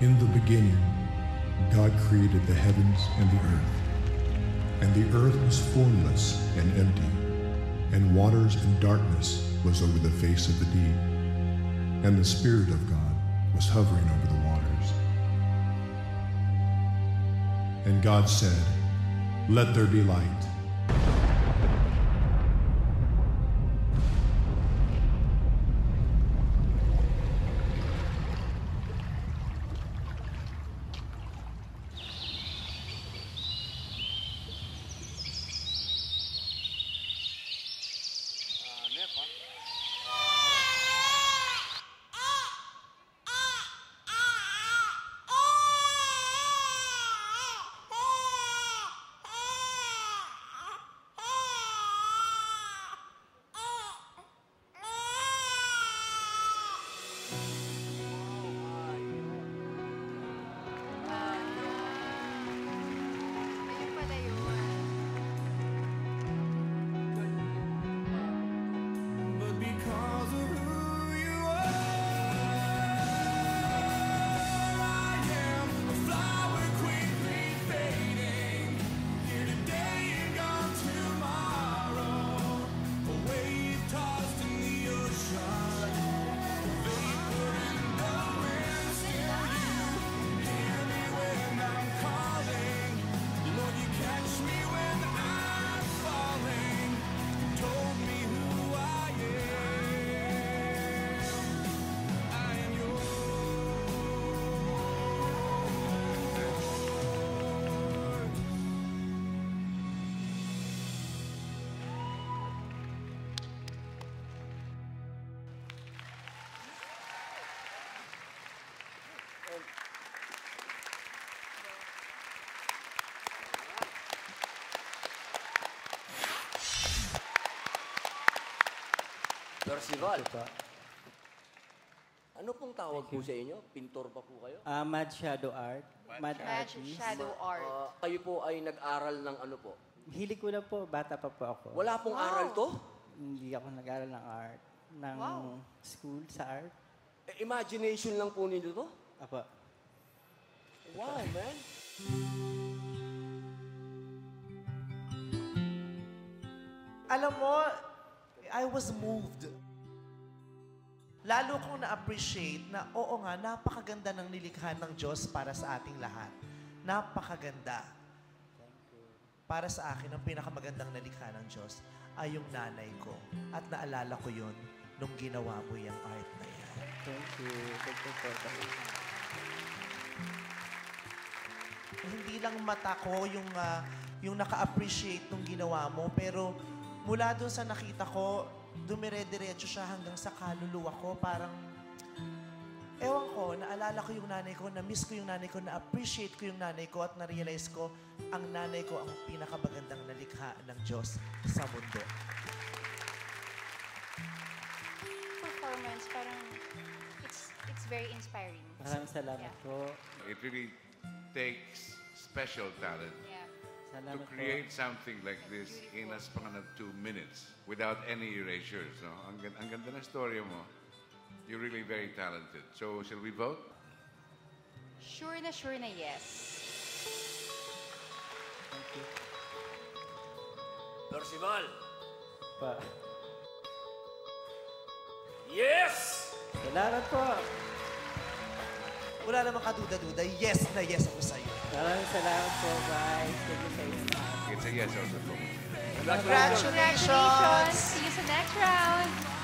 In the beginning, God created the heavens and the earth. And the earth was formless and empty, and waters and darkness was over the face of the deep. And the Spirit of God was hovering over the waters. And God said, Let there be light. Percival, ano pong tawag po sa inyo? Pintor pa po kayo? Ah, Mad Shadow Art. Mad Magic Artist. Shadow Art. Ah, kayo po ay nag-aral ng ano po? Hilig ko lang po, bata pa po ako. Wala pong Wow. aral to? Hindi ako nag-aral ng art. Ng Wow. school sa art. Eh, imagination lang po ninyo to? Apo. Wow, man. Alam mo, I was moved. Lalo kong na-appreciate na, oo nga, napakaganda ng nilikha ng Diyos para sa ating lahat. Napakaganda. Para sa akin, ang pinakamagandang nalikha ng Diyos ay yung nanay ko. At naalala ko yun nung ginawa mo yung art na yan. Thank you. Thank you po. hindi lang mata ko yung, ah, yung naka-appreciate nung ginawa mo, pero mula doon sa nakita ko, dumire-diretso siya hanggang sa kaluluwa ko. Parang, ewan ko, naalala ko yung nanay ko, na-miss ko yung nanay ko, na-appreciate ko yung nanay ko, at na-realize ko, ang nanay ko ang pinakamagandang nalikha ng Diyos sa mundo. Performance, parang it's it's very inspiring. Maraming salamat Yeah. po. It really takes special talent Yeah. To Salamat po. create something like this in a span of two minutes without any erasures. No? Ang, ang ganda ng story mo. You're really very talented. So, shall we vote? Sure na sure na yes. Thank you. Percival, Pa. yes! Salamat po. Wala namang kaduda-duda, yes na yes ako sa'yo. Maraming salamat po, guys. Thank you sa inyo. It's a yes also. Congratulations! Congratulations! See you sa next round!